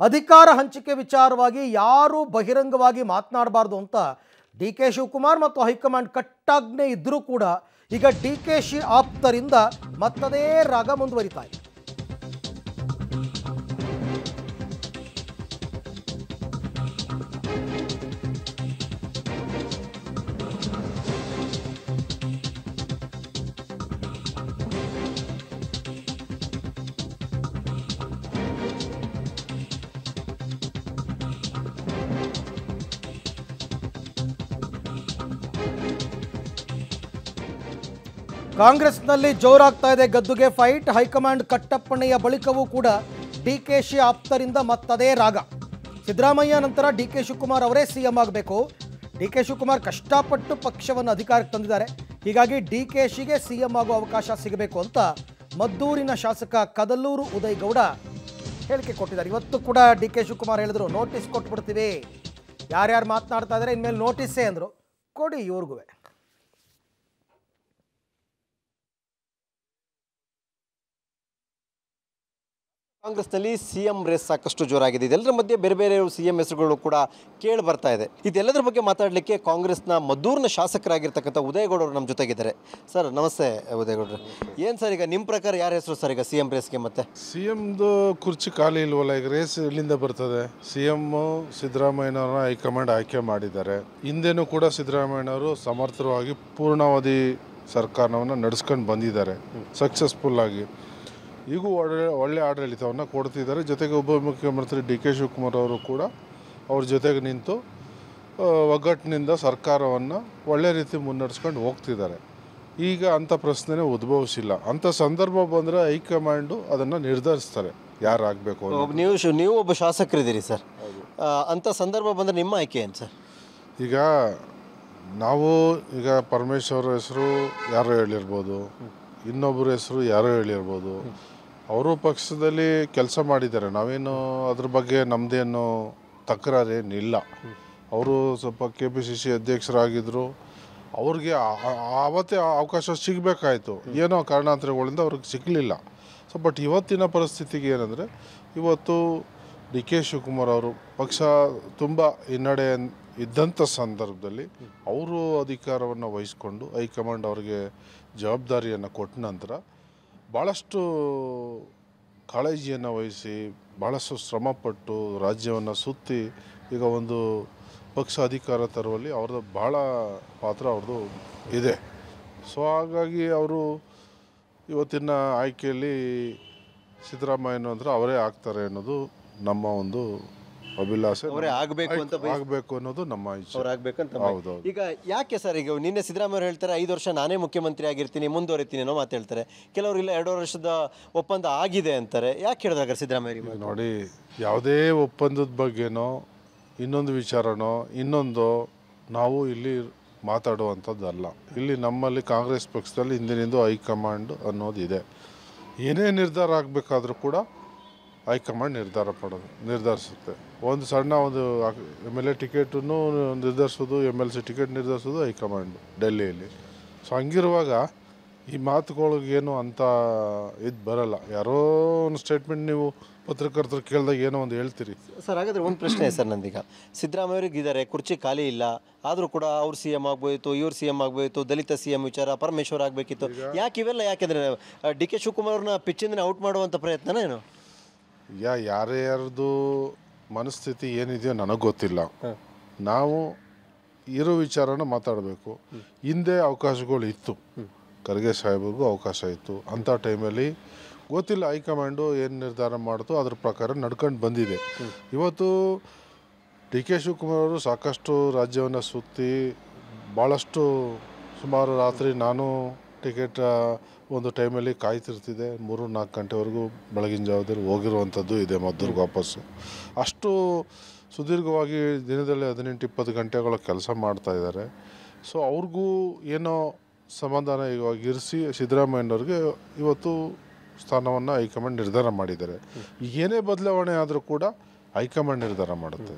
ಅಧಿಕಾರ ಹಂಚಿಕೆ ವಿಚಾರವಾಗಿ ಯಾರು ಬಹಿರಂಗವಾಗಿ ಮಾತನಾಡಬಾರ್ದು ಅಂತ ಡಿ ಕೆ ಶಿವಕುಮಾರ್ ಮತ್ತು ಹೈಕಮಾಂಡ್ ಕಟ್ಟಾಜ್ಞೆ ಇದ್ದರೂ ಕೂಡ ಈಗ ಡಿ ಕೆ ಶಿ ಆಪ್ತರಿಂದ ಮತ್ತದೇ ರಾಗ ಮುಂದುವರಿತಾ ಇದೆ. ಕಾಂಗ್ರೆಸ್ನಲ್ಲಿ ಜೋರಾಗ್ತಾ ಇದೆ ಗದ್ದುಗೆ ಫೈಟ್. ಹೈಕಮಾಂಡ್ ಕಟ್ಟಪ್ಪಣೆಯ ಬಳಿಕವೂ ಕೂಡ ಡಿ ಕೆ ಶಿ ಆಪ್ತರಿಂದ ಮತ್ತದೇ ರಾಗ. ಸಿದ್ದರಾಮಯ್ಯ ನಂತರ ಡಿ ಕೆ ಶಿವಕುಮಾರ್ ಅವರೇ ಸಿಎಂ ಆಗಬೇಕು. ಡಿ ಕೆ ಶಿವಕುಮಾರ್ ಕಷ್ಟಪಟ್ಟು ಪಕ್ಷವನ್ನು ಅಧಿಕಾರಕ್ಕೆ ತಂದಿದ್ದಾರೆ. ಹೀಗಾಗಿ ಡಿ ಕೆ ಶಿಗೆ ಸಿಎಂ ಆಗುವ ಅವಕಾಶ ಸಿಗಬೇಕು ಅಂತ ಮದ್ದೂರಿನ ಶಾಸಕ ಕದಲ್ಲೂರು ಉದಯ್ ಗೌಡ ಹೇಳಿಕೆ ಕೊಟ್ಟಿದ್ದಾರೆ. ಇವತ್ತು ಕೂಡ ಡಿ ಕೆ ಶಿವಕುಮಾರ್ ಹೇಳಿದ್ರು, ನೋಟಿಸ್ ಕೊಟ್ಬಿಡ್ತೀವಿ. ಯಾರ್ಯಾರು ಮಾತನಾಡ್ತಾ ಇದ್ದಾರೆ ಇನ್ಮೇಲೆ ನೋಟಿಸ್ಸೇ ಅಂದರು. ಕೊಡಿ ಇವ್ರಿಗೂ. ಕಾಂಗ್ರೆಸ್ನಲ್ಲಿ ಸಿಎಂ ರೇಸ್ ಸಾಕಷ್ಟು ಜೋರಾಗಿದೆ. ಇದೆಲ್ಲರ ಮಧ್ಯೆ ಬೇರೆ ಬೇರೆ ಸಿಎಂ ಹೆಸರುಗಳು ಕೂಡ ಕೇಳಿ ಬರ್ತಾ ಇದೆ. ಇದೆಲ್ಲದರ ಬಗ್ಗೆ ಮಾತಾಡಲಿಕ್ಕೆ ಕಾಂಗ್ರೆಸ್ನ ಮದ್ದೂರಿನ ಶಾಸಕರಾಗಿರ್ತಕ್ಕಂಥ ಉದಯಗೌಡರು ನಮ್ಮ ಜೊತೆಗಿದ್ದಾರೆ. ಸರ್, ನಮಸ್ತೆ ಉದಯಗೌಡರು. ಏನು ಸರ್ ಈಗ ನಿಮ್ಮ ಪ್ರಕಾರ ಯಾರ ಹೆಸರು ಸರ್ ಈಗ ಸಿಎಂ ರೇಸ್ಗೆ ಮತ್ತೆ? ಸಿ ಎಮ್ದು ಕುರ್ಚಿ ಖಾಲಿ ಇಲ್ವಲ್ಲ, ಈಗ ರೇಸ್ ಇಲ್ಲಿಂದ ಬರ್ತದೆ? ಸಿ ಎಂ ಸಿದ್ದರಾಮಯ್ಯನವ್ರನ್ನ ಹೈಕಮಾಂಡ್ ಆಯ್ಕೆ ಮಾಡಿದ್ದಾರೆ. ಹಿಂದೆನೂ ಕೂಡ ಸಿದ್ದರಾಮಯ್ಯನವರು ಸಮರ್ಥವಾಗಿ ಪೂರ್ಣಾವಧಿ ಸರ್ಕಾರವನ್ನು ನಡೆಸ್ಕೊಂಡು ಬಂದಿದ್ದಾರೆ. ಸಕ್ಸಸ್ಫುಲ್ ಆಗಿ. ಈಗೂ ಒಳ್ಳೆ ಒಳ್ಳೆ ಆಡಳಿತವನ್ನು ಕೊಡ್ತಿದ್ದಾರೆ. ಜೊತೆಗೆ ಉಪಮುಖ್ಯಮಂತ್ರಿ ಡಿ ಕೆ ಶಿವಕುಮಾರ್ ಅವರು ಕೂಡ ಅವ್ರ ಜೊತೆಗೆ ನಿಂತು ಒಗ್ಗಟ್ಟಿನಿಂದ ಸರ್ಕಾರವನ್ನು ಒಳ್ಳೆ ರೀತಿ ಮುನ್ನಡೆಸ್ಕೊಂಡು ಹೋಗ್ತಿದ್ದಾರೆ. ಈಗ ಅಂಥ ಪ್ರಶ್ನೆನೇ ಉದ್ಭವಿಸಿಲ್ಲ. ಅಂಥ ಸಂದರ್ಭ ಬಂದರೆ ಹೈಕಮಾಂಡು ಅದನ್ನು ನಿರ್ಧರಿಸ್ತಾರೆ. ಯಾರಾಗಬೇಕು ನೀವು ಶು- ನೀವು ಒಬ್ಬ ಶಾಸಕರಿದ್ದೀರಿ ಸರ್. ಅಂಥ ಸಂದರ್ಭ ಬಂದರೆ ನಿಮ್ಮ ಆಯ್ಕೆ ಏನು ಸರ್? ಈಗ ನಾವು ಈಗ ಪರಮೇಶ್ವರ ಹೆಸರು ಯಾರೋ ಹೇಳಿರ್ಬೋದು. ಇನ್ನೊಬ್ಬರ ಹೆಸರು ಯಾರೋ ಹೇಳಿರ್ಬೋದು. ಅವರು ಪಕ್ಷದಲ್ಲಿ ಕೆಲಸ ಮಾಡಿದ್ದಾರೆ. ನಾವೇನು ಅದ್ರ ಬಗ್ಗೆ ನಮ್ಮದೇನು ತಕರಾರೇನಿಲ್ಲ. ಅವರು ಸ್ವಲ್ಪ ಕೆ ಪಿ ಸಿ ಸಿ ಅಧ್ಯಕ್ಷರಾಗಿದ್ದರು ಅವ್ರಿಗೆ ಆವತ್ತೇ ಅವಕಾಶ ಸಿಗಬೇಕಾಯಿತು. ಏನೋ ಕಾರಣಾಂತರಗಳಿಂದ ಅವ್ರಿಗೆ ಸಿಗಲಿಲ್ಲ. ಸೊ ಬಟ್ ಇವತ್ತಿನ ಪರಿಸ್ಥಿತಿಗೆ ಏನಂದರೆ, ಇವತ್ತು ಡಿ ಕೆ ಶಿವಕುಮಾರ್ ಅವರು ಪಕ್ಷ ತುಂಬ ಹಿನ್ನಡೆ ಇದ್ದಂಥ ಸಂದರ್ಭದಲ್ಲಿ ಅವರು ಅಧಿಕಾರವನ್ನು ವಹಿಸ್ಕೊಂಡು ಹೈಕಮಾಂಡ್ ಅವರಿಗೆ ಜವಾಬ್ದಾರಿಯನ್ನು ಕೊಟ್ಟ ನಂತರ ಭಾಳಷ್ಟು ಕಾಳಜಿಯನ್ನು ವಹಿಸಿ ಭಾಳಷ್ಟು ಶ್ರಮಪಟ್ಟು ರಾಜ್ಯವನ್ನು ಸುತ್ತಿ ಈಗ ಒಂದು ಪಕ್ಷ ಅಧಿಕಾರ ತರುವಲ್ಲಿ ಅವ್ರದ್ದು ಭಾಳ ಪಾತ್ರ ಅವ್ರದ್ದು ಇದೆ. ಸೊ ಹಾಗಾಗಿ ಅವರು ಇವತ್ತಿನ ಆಯ್ಕೆಯಲ್ಲಿ ಸಿದ್ದರಾಮಯ್ಯನಂದ್ರೆ ಅವರೇ ಆಗ್ತಾರೆ ಅನ್ನೋದು ನಮ್ಮ ಒಂದು ಅಭಿಲಾಷೆ ಅವರೇ ಆಗಬೇಕು ಅಂತ ಆಗಬೇಕು ಅನ್ನೋದು ನಮ್ಮ ಇಚ್ಛೆ. ಅವ್ರು ಆಗ್ಬೇಕಂತ ಹೌದು ಈಗ ಯಾಕೆ ಸರ್ ಈಗ ನಿನ್ನೆ ಸಿದ್ದರಾಮಯ್ಯ ಹೇಳ್ತಾರೆ ಐದು ವರ್ಷ ನಾನೇ ಮುಖ್ಯಮಂತ್ರಿ ಆಗಿರ್ತೀನಿ ಮುಂದುವರಿತೀನಿ ಅನ್ನೋ ಮಾತು ಹೇಳ್ತಾರೆ. ಕೆಲವರು ಇಲ್ಲ ಎರಡು ವರ್ಷದ ಒಪ್ಪಂದ ಆಗಿದೆ ಅಂತಾರೆ. ಯಾಕೆ ಹೇಳಿದಾಗ ಸಿದ್ದರಾಮಯ್ಯ ಈಗ ನೋಡಿ ಯಾವುದೇ ಒಪ್ಪಂದದ ಬಗ್ಗೆನೋ ಇನ್ನೊಂದು ವಿಚಾರನೋ ಇನ್ನೊಂದು ನಾವು ಇಲ್ಲಿ ಮಾತಾಡುವಂಥದ್ದಲ್ಲ. ಇಲ್ಲಿ ನಮ್ಮಲ್ಲಿ ಕಾಂಗ್ರೆಸ್ ಪಕ್ಷದಲ್ಲಿ ಹಿಂದಿನಿಂದ ಹೈಕಮಾಂಡ್ ಅನ್ನೋದಿದೆ. ಏನೇ ನಿರ್ಧಾರ ಆಗಬೇಕಾದ್ರೂ ಕೂಡ ಹೈಕಮಾಂಡ್ ನಿರ್ಧಾರ ಪಡೋದು ನಿರ್ಧರಿಸುತ್ತೆ. ಒಂದು ಸಣ್ಣ ಒಂದು ಎಂ ಎಲ್ ಎ ಟಿಕೆಟನ್ನು ನಿರ್ಧರಿಸೋದು ಎಂ ಎಲ್ ಸಿ ಟಿಕೆಟ್ ನಿರ್ಧರಿಸೋದು ಹೈಕಮಾಂಡ್ ಡೆಲ್ಲಿಯಲ್ಲಿ. ಸೊ ಹಂಗಿರುವಾಗ ಈ ಮಾತುಗಳಿಗೇನು ಅಂತ ಇದು ಬರಲ್ಲ. ಯಾರೋ ಒಂದು ಸ್ಟೇಟ್ಮೆಂಟ್ ನೀವು ಪತ್ರಕರ್ತರು ಕೇಳಿದಾಗ ಏನೋ ಒಂದು ಹೇಳ್ತೀರಿ. ಸರ್ ಹಾಗಾದ್ರೆ ಒಂದು ಪ್ರಶ್ನೆ ಸರ್ ನಂದೀಗ. ಸಿದ್ದರಾಮಯ್ಯವ್ರಿಗೆ ಇದ್ದಾರೆ ಕುರ್ಚಿ ಖಾಲಿ ಇಲ್ಲ ಆದರೂ ಕೂಡ ಅವ್ರು ಸಿ ಎಂ ಆಗ್ಬೋಯಿತು ಇವ್ರು ಸಿ ಎಂ ಆಗ್ಬೋಯಿತು ದಲಿತ ಸಿ ಎಂ ವಿಚಾರ ಪರಮೇಶ್ವರ್ ಆಗಬೇಕಿತ್ತು. ಯಾಕೆ ಇವೆಲ್ಲ ಯಾಕೆಂದರೆ ಡಿ ಕೆ ಶಿವಕುಮಾರ್ ಅವ್ರನ್ನ ಪಿಚ್ಚಿಂದನೇ ಔಟ್ ಮಾಡುವಂಥ ಪ್ರಯತ್ನನೇ ಏನು? ಯಾ ಯಾರ್ಯಾರ್ದು ಮನಸ್ಥಿತಿ ಏನಿದೆಯೋ ನನಗೆ ಗೊತ್ತಿಲ್ಲ. ನಾವು ಇರೋ ವಿಚಾರನ ಮಾತಾಡಬೇಕು. ಹಿಂದೆ ಅವಕಾಶಗಳು ಇತ್ತು. ಖರ್ಗೆ ಸಾಹೇಬ್ರಿಗೂ ಅವಕಾಶ ಇತ್ತು. ಅಂಥ ಟೈಮಲ್ಲಿ ಗೊತ್ತಿಲ್ಲ ಹೈಕಮಾಂಡು ಏನು ನಿರ್ಧಾರ ಮಾಡ್ತು ಅದ್ರ ಪ್ರಕಾರ ನಡ್ಕೊಂಡು ಬಂದಿದೆ. ಇವತ್ತು ಡಿ ಕೆ ಶಿವಕುಮಾರ್ ಅವರು ಸಾಕಷ್ಟು ರಾಜ್ಯವನ್ನು ಸುತ್ತಿ ಭಾಳಷ್ಟು ಸುಮಾರು ರಾತ್ರಿ ನಾನು ಟಿಕೆಟ್ ಒಂದು ಟೈಮಲ್ಲಿ ಕಾಯ್ತಿರ್ತಿದೆ. ಮೂರು ನಾಲ್ಕು ಗಂಟೆವರೆಗೂ ಬೆಳಗಿನ ಜಾವದಲ್ಲಿ ಹೋಗಿರುವಂಥದ್ದು ಇದೆ ಮದ್ದೂರ್ಗೆ ವಾಪಸ್ಸು. ಅಷ್ಟು ಸುದೀರ್ಘವಾಗಿ ದಿನದಲ್ಲಿ ಹದಿನೆಂಟು ಇಪ್ಪತ್ತು ಗಂಟೆಗಳ ಕೆಲಸ ಮಾಡ್ತಾ ಇದ್ದಾರೆ. ಸೊ ಅವ್ರಿಗೂ ಏನೋ ಸಮಾಧಾನ ಇವಾಗ ಇರಿಸಿ ಸಿದ್ದರಾಮಯ್ಯನವ್ರಿಗೆ ಇವತ್ತು ಸ್ಥಾನವನ್ನು ಹೈಕಮಾಂಡ್ ನಿರ್ಧಾರ ಮಾಡಿದ್ದಾರೆ. ಏನೇ ಬದಲಾವಣೆ ಆದರೂ ಕೂಡ ಹೈಕಮಾಂಡ್ ನಿರ್ಧಾರ ಮಾಡುತ್ತೆ.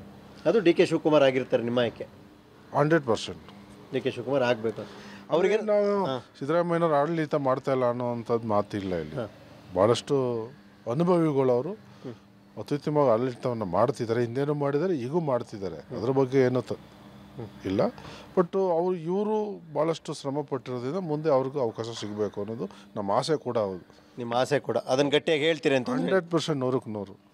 ಅದು ಡಿ ಕೆ ಶಿವಕುಮಾರ್ ಆಗಿರ್ತಾರೆ ನಿಮ್ಮ ಆಯ್ಕೆ. Hundred percent. D K Shivakumar ಆಗಬೇಕು ಅವರಿಗೆ ನಾವು ಸಿದ್ದರಾಮಯ್ಯನವ್ರು ಆಡಳಿತ ಮಾಡ್ತಾ ಇಲ್ಲ ಅನ್ನೋವಂಥದ್ದು ಮಾತಿಲ್ಲ ಇಲ್ಲಿ. ಭಾಳಷ್ಟು ಅನುಭವಿಗಳು ಅವರು ಅತ್ಯುತ್ತಮವಾಗಿ ಆಡಳಿತವನ್ನು ಮಾಡ್ತಿದ್ದಾರೆ. ಹಿಂದೇನು ಮಾಡಿದ್ದಾರೆ ಈಗೂ ಮಾಡ್ತಿದ್ದಾರೆ. ಅದ್ರ ಬಗ್ಗೆ ಏನೋ ತ ಇಲ್ಲ. ಬಟ್ ಅವರು ಇವರು ಭಾಳಷ್ಟು ಶ್ರಮ ಪಟ್ಟಿರೋದ್ರಿಂದ ಮುಂದೆ ಅವ್ರಿಗೂ ಅವಕಾಶ ಸಿಗಬೇಕು ಅನ್ನೋದು ನಮ್ಮ ಆಸೆ ಕೂಡ ಹೌದು. ನಿಮ್ಮ ಆಸೆ ಕೂಡ. ಅದನ್ನು ಗಟ್ಟಿಯಾಗಿ ಹೇಳ್ತೀರಿ ಅಂತ ಹಂಡ್ರೆಡ್ ಪರ್ಸೆಂಟ್ ನೂರಕ್ಕೆ ನೂರು.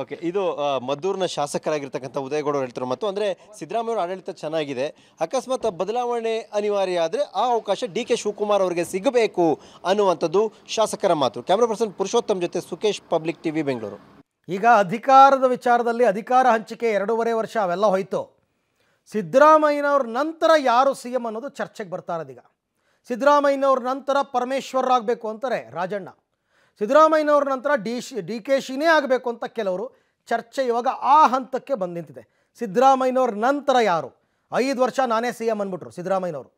ಓಕೆ, ಇದು ಮದ್ದೂರಿನ ಶಾಸಕರಾಗಿರ್ತಕ್ಕಂಥ ಉದಯಗೌಡರು ಹೇಳ್ತಾರೆ ಮತ್ತು ಅಂದರೆ ಸಿದ್ದರಾಮಯ್ಯ ಆಡಳಿತ ಚೆನ್ನಾಗಿದೆ. ಅಕಸ್ಮಾತ್ ಬದಲಾವಣೆ ಅನಿವಾರ್ಯ ಆದರೆ ಆ ಅವಕಾಶ ಡಿ ಕೆ ಶಿವಕುಮಾರ್ ಅವರಿಗೆ ಸಿಗಬೇಕು ಅನ್ನುವಂಥದ್ದು ಶಾಸಕರ ಮಾತು. ಕ್ಯಾಮ್ರಾ ಪರ್ಸನ್ ಪುರುಷೋತ್ತಮ್ ಜೊತೆ ಸುಕೇಶ್, ಪಬ್ಲಿಕ್ ಟಿವಿ, ಬೆಂಗಳೂರು. ಈಗ ಅಧಿಕಾರದ ವಿಚಾರದಲ್ಲಿ ಅಧಿಕಾರ ಹಂಚಿಕೆ ಎರಡೂವರೆ ವರ್ಷ ಅವೆಲ್ಲ ಹೋಯ್ತು. ಸಿದ್ದರಾಮಯ್ಯನವ್ರ ನಂತರ ಯಾರು ಸಿ ಎಂ ಅನ್ನೋದು ಚರ್ಚೆಗೆ ಬರ್ತಾ ಇರೋದೀಗ ಸಿದ್ದರಾಮಯ್ಯನವ್ರ ನಂತರ ಪರಮೇಶ್ವರರಾಗಬೇಕು ಅಂತಾರೆ ರಾಜಣ್ಣ. ಸಿದ್ದರಾಮಯ್ಯನವ್ರ ನಂತರ ಡಿ ಶಿ, ಡಿ ಕೆ ಶಿನೇ ಆಗಬೇಕು ಅಂತ ಕೆಲವರು ಚರ್ಚೆ ಇವಾಗ ಆ ಹಂತಕ್ಕೆ ಬಂದು ನಿಂತಿದೆ. ಸಿದ್ದರಾಮಯ್ಯನವ್ರ ನಂತರ ಯಾರು? ಐದು ವರ್ಷ ನಾನೇ ಸಿ ಎಂ ಅಂದ್ಬಿಟ್ರು ಸಿದ್ದರಾಮಯ್ಯನವರು.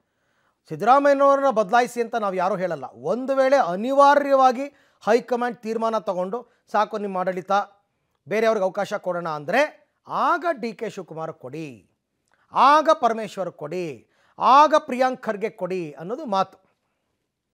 ಸಿದ್ದರಾಮಯ್ಯನವ್ರನ್ನ ಬದಲಾಯಿಸಿ ಅಂತ ನಾವು ಯಾರೂ ಹೇಳಲ್ಲ. ಒಂದು ವೇಳೆ ಅನಿವಾರ್ಯವಾಗಿ ಹೈಕಮಾಂಡ್ ತೀರ್ಮಾನ ತಗೊಂಡು ಸಾಕು ನಿಮ್ಮ ಆಡಳಿತ, ಬೇರೆಯವ್ರಿಗೆ ಅವಕಾಶ ಕೊಡೋಣ ಅಂದರೆ ಆಗ ಡಿ ಕೆ ಶಿವಕುಮಾರ್ ಕೊಡಿ, ಆಗ ಪರಮೇಶ್ವರ್ ಕೊಡಿ, ಆಗ ಪ್ರಿಯಾಂಕ್ ಖರ್ಗೆ ಕೊಡಿ ಅನ್ನೋದು ಮಾತು.